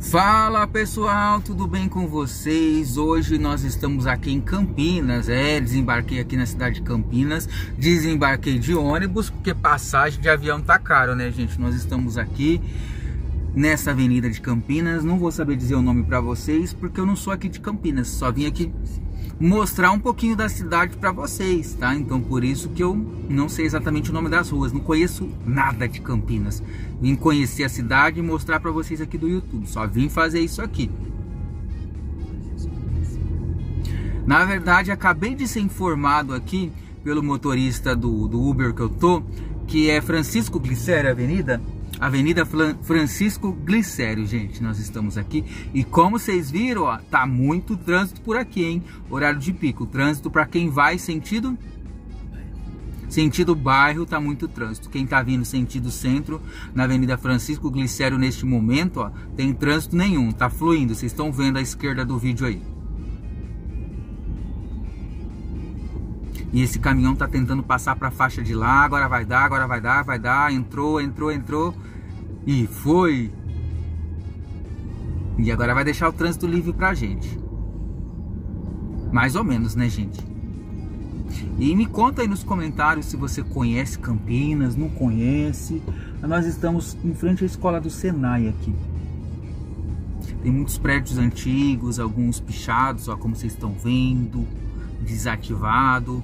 Fala pessoal, tudo bem com vocês? Hoje nós estamos aqui em Campinas, é, desembarquei aqui na cidade de Campinas, desembarquei de ônibus, porque passagem de avião tá caro, né gente? Nós estamos aqui nessa avenida de Campinas, não vou saber dizer o nome para vocês, porque eu não sou aqui de Campinas, só vim aqui mostrar um pouquinho da cidade para vocês, tá? Então por isso que eu não sei exatamente o nome das ruas, não conheço nada de Campinas. Vim conhecer a cidade e mostrar para vocês aqui do YouTube, só vim fazer isso aqui. Na verdade, acabei de ser informado aqui pelo motorista do, do Uber que eu tô, que é Francisco Glicério Avenida, Avenida Francisco Glicério, gente, nós estamos aqui. E como vocês viram, ó, tá muito trânsito por aqui, hein? Horário de pico. Trânsito para quem vai sentido Sentido bairro tá muito trânsito. Quem tá vindo sentido centro, na Avenida Francisco Glicério neste momento, ó, tem trânsito nenhum, tá fluindo. Vocês estão vendo à esquerda do vídeo aí. E esse caminhão tá tentando passar para a faixa de lá, agora vai dar, agora vai dar, vai dar, entrou, entrou, entrou e foi. E agora vai deixar o trânsito livre pra gente. Mais ou menos, né, gente? E me conta aí nos comentários se você conhece Campinas, não conhece. Nós estamos em frente à escola do Senai aqui. Tem muitos prédios antigos, alguns pichados, ó, como vocês estão vendo, desativado.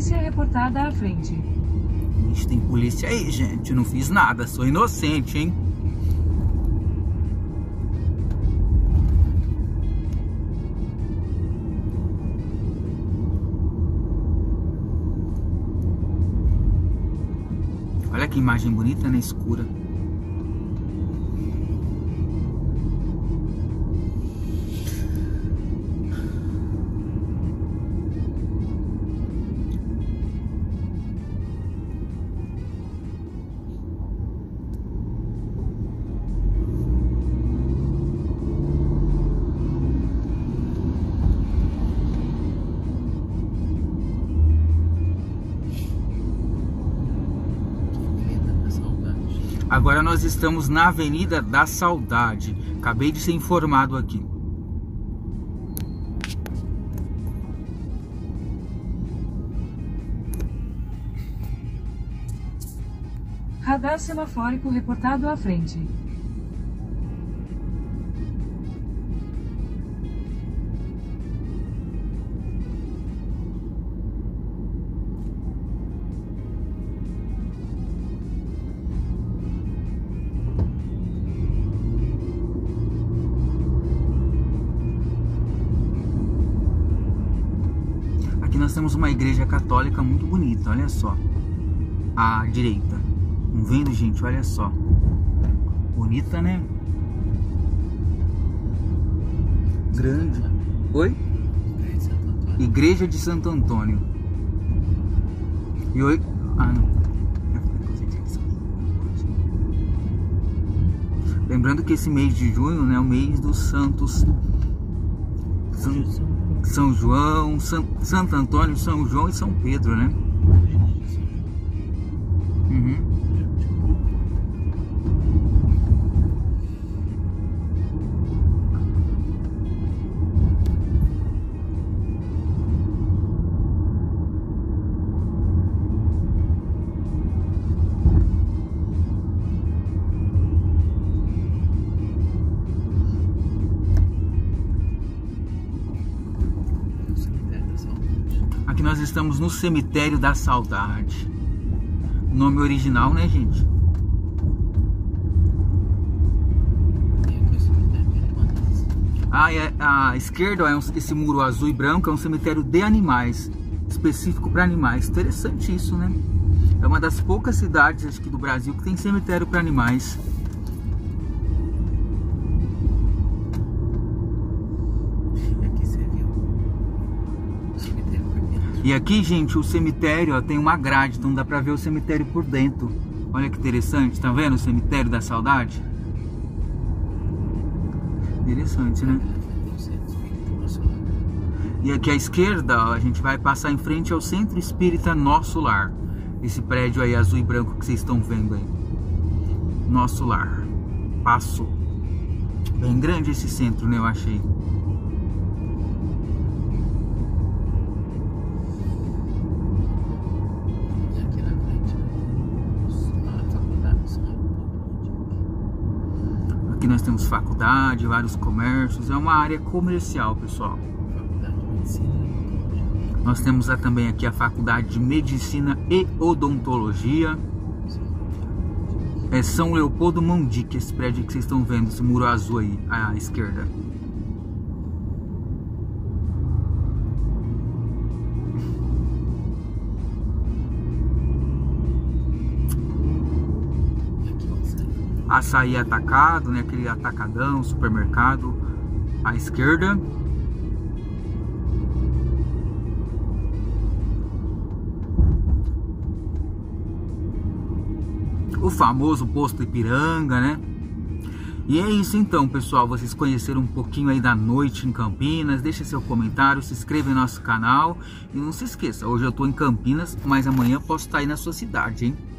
Polícia reportada à frente. Ixi, tem polícia aí, gente. não fiz nada, sou inocente, hein? Olha que imagem bonita, né? Escura. Agora nós estamos na Avenida da Saudade. Acabei de ser informado aqui. Radar semafórico reportado à frente. Nós temos uma igreja católica muito bonita, olha só. À direita. Não vendo, gente? Olha só. Bonita, né? Grande. Oi? Igreja de Santo Antônio. E oi? Ah, não. Lembrando que esse mês de junho né, é o mês dos santos. São João, San, Santo Antônio, São João e São Pedro, né? nós estamos no cemitério da saudade. Nome original, né, gente? Ah, é, à esquerda é um, esse muro azul e branco é um cemitério de animais, específico para animais. Interessante isso, né? É uma das poucas cidades acho que, do Brasil que tem cemitério para animais. E aqui, gente, o cemitério ó, tem uma grade, então dá pra ver o cemitério por dentro. Olha que interessante, tá vendo o cemitério da saudade? Interessante, né? E aqui à esquerda, ó, a gente vai passar em frente ao Centro Espírita Nosso Lar. Esse prédio aí azul e branco que vocês estão vendo aí. Nosso Lar. Passo. Bem grande esse centro, né? Eu achei. Nós temos faculdade, vários comércios, é uma área comercial, pessoal. Nós temos também aqui a faculdade de Medicina e Odontologia. É São Leopoldo Mondique, esse prédio que vocês estão vendo, esse muro azul aí à esquerda. Açaí atacado, né? Aquele atacadão, supermercado à esquerda. O famoso posto Ipiranga, né? E é isso então, pessoal. Vocês conheceram um pouquinho aí da noite em Campinas. Deixe seu comentário, se inscreva em nosso canal. E não se esqueça, hoje eu estou em Campinas, mas amanhã posso estar aí na sua cidade, hein?